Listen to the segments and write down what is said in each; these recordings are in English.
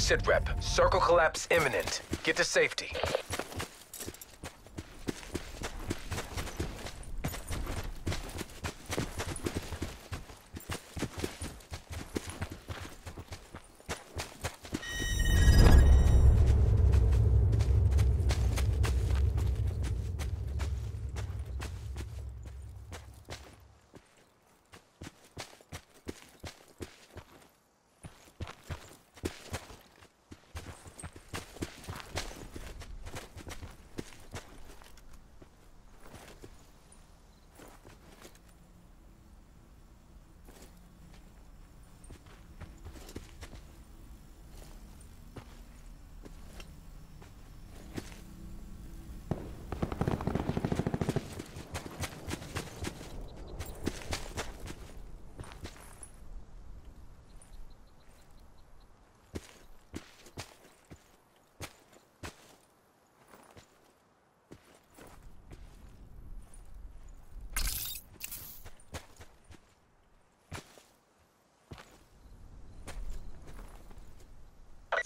Sit rep. Circle collapse imminent. Get to safety.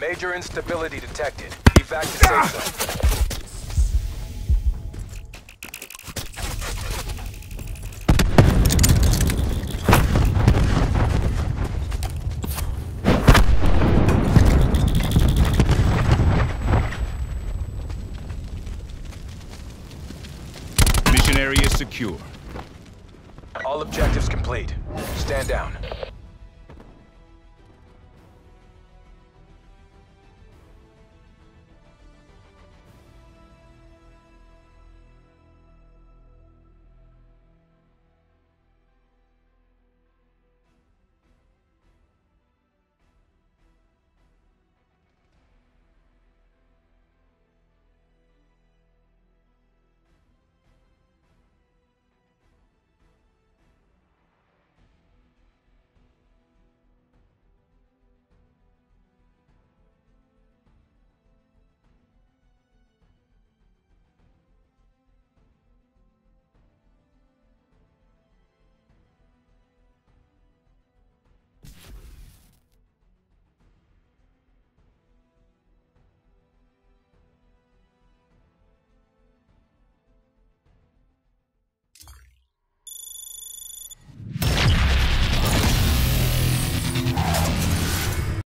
Major instability detected. Evac to safe ah! zone. Mission area secure. All objectives complete. Stand down.